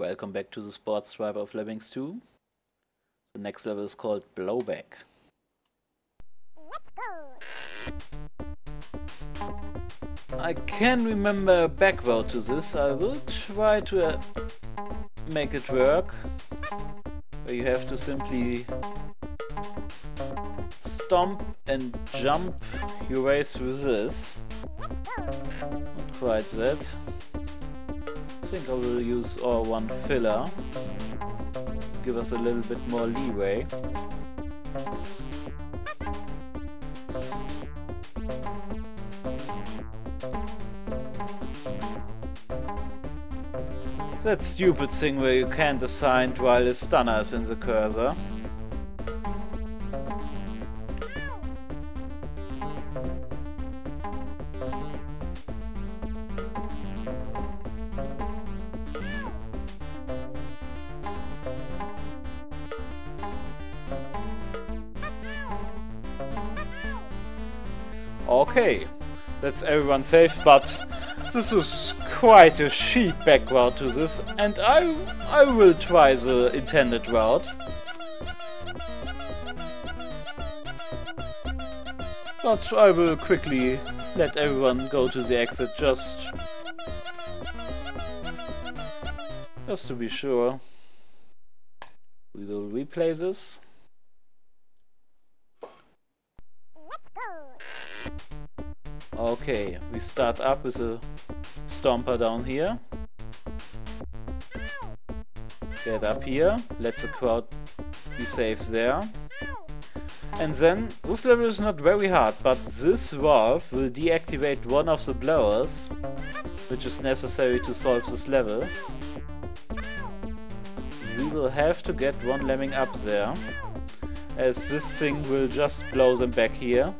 Welcome back to the sports tribe of Lemmings 2. The next level is called Blowback. I can remember a back route to this. I will try to uh, make it work. Where you have to simply stomp and jump your way through this. Not quite that. I think I will use our one filler. Give us a little bit more leeway. That stupid thing where you can't assign while the stunner is in the cursor. Okay, that's everyone safe, but this is quite a cheap back route to this, and I, I will try the intended route. But I will quickly let everyone go to the exit just... Just to be sure. We will replay this. Okay, we start up with a stomper down here. Get up here, let the crowd be safe there. And then, this level is not very hard, but this valve will deactivate one of the blowers, which is necessary to solve this level. We will have to get one lemming up there, as this thing will just blow them back here.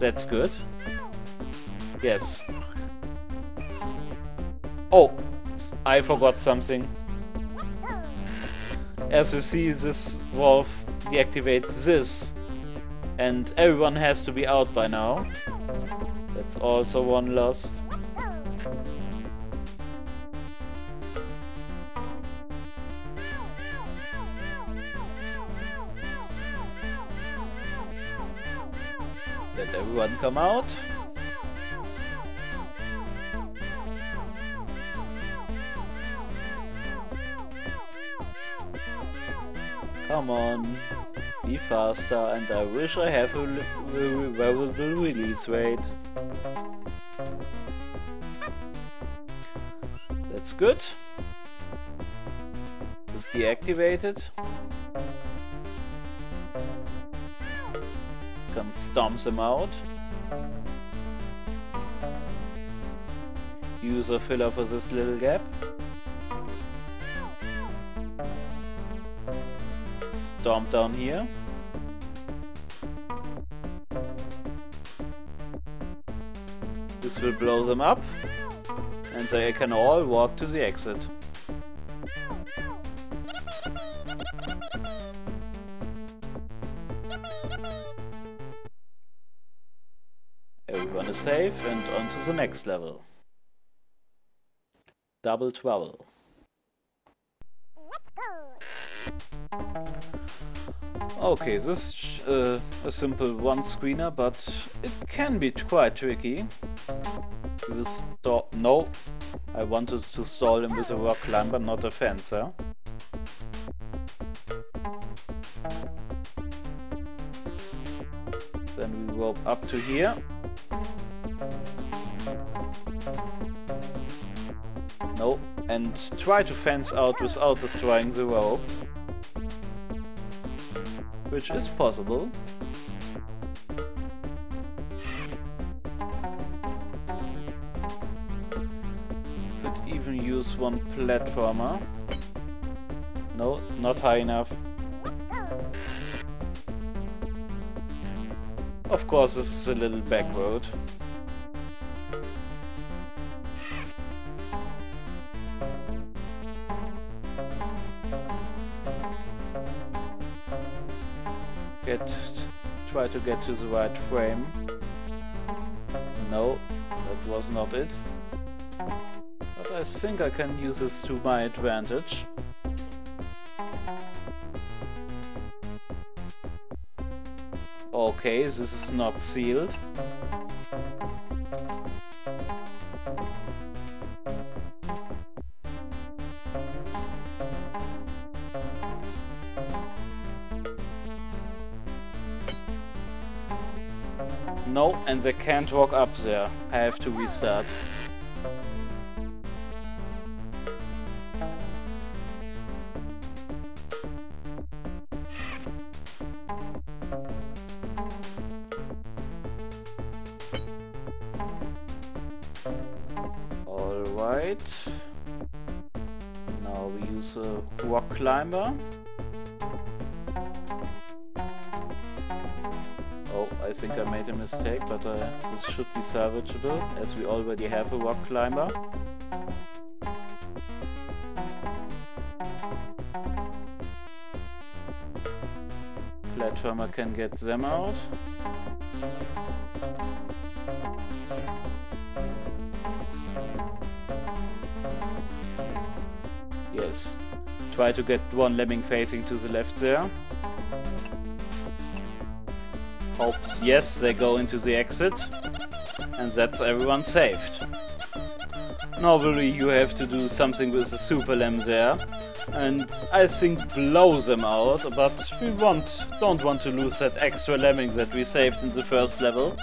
That's good. Yes. Oh, I forgot something. As you see, this valve deactivates this. And everyone has to be out by now. That's also one lost. Let everyone come out. Come on, be faster, and I wish I have a variable release rate. That's good. Is deactivated. Can stomp them out. Use a filler for this little gap. Stomp down here. This will blow them up. And they can all walk to the exit. Everyone is safe and on to the next level. Double Trouble. Okay, this is uh, a simple one-screener, but it can be quite tricky. With no, I wanted to stall him with a rock climber, not a fencer. Then we rope up to here. And try to fence out without destroying the rope. Which is possible. Could even use one platformer. No, not high enough. Of course, this is a little back road. Get, try to get to the right frame. No, that was not it. But but I think I can use this to my advantage. Okay, this is not sealed. No, and they can't walk up there. I have to restart. Alright. Now we use a rock climber. I think I made a mistake, but uh, this should be salvageable, as we already have a rock climber. Platformer can get them out. Yes. Try to get one lemming facing to the left there. Yes, they go into the exit. And that's everyone saved. Normally you have to do something with the super lem there. And I think blow them out, but we want, don't want to lose that extra lemming that we saved in the first level.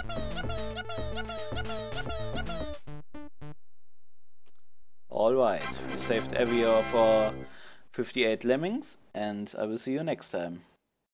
Alright, we saved every of our 58 lemmings, and I will see you next time.